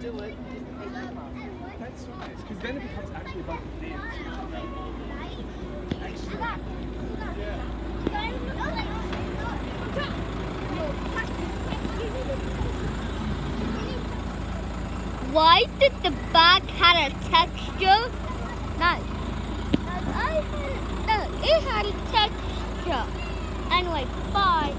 do it. That's so nice, because then it becomes actually about the dance. Why did the bag had a texture? No. I had, no, it had a texture. Anyway, bye.